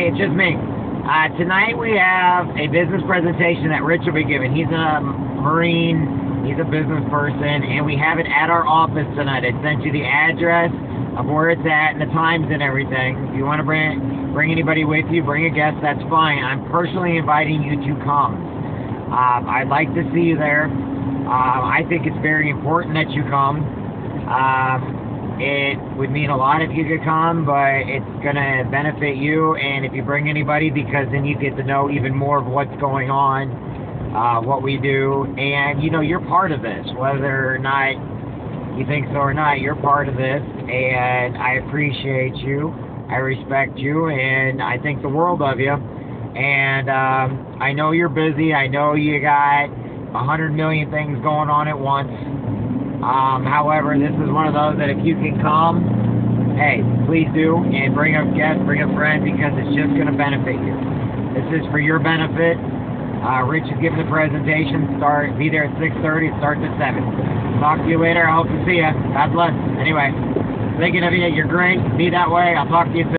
Hey, it's just me. Uh, tonight we have a business presentation that Rich will be giving. He's a Marine, he's a business person, and we have it at our office tonight. I sent you the address of where it's at and the times and everything. If you want to bring bring anybody with you, bring a guest, that's fine. I'm personally inviting you to come. Um, I'd like to see you there. Uh, I think it's very important that you come. Um, it would mean a lot if you could come, but it's going to benefit you and if you bring anybody because then you get to know even more of what's going on, uh, what we do, and you know, you're part of this, whether or not you think so or not, you're part of this, and I appreciate you, I respect you, and I think the world of you. And um, I know you're busy, I know you got a hundred million things going on at once. Um, however, this is one of those that if you can come, hey, please do, and bring a guest, bring a friend, because it's just going to benefit you. This is for your benefit. Uh, Rich is giving the presentation. Start, be there at 6.30. It starts at 7. Talk to you later. I hope to see you. God bless. Anyway, thinking of you. You're great. Be that way. I'll talk to you soon.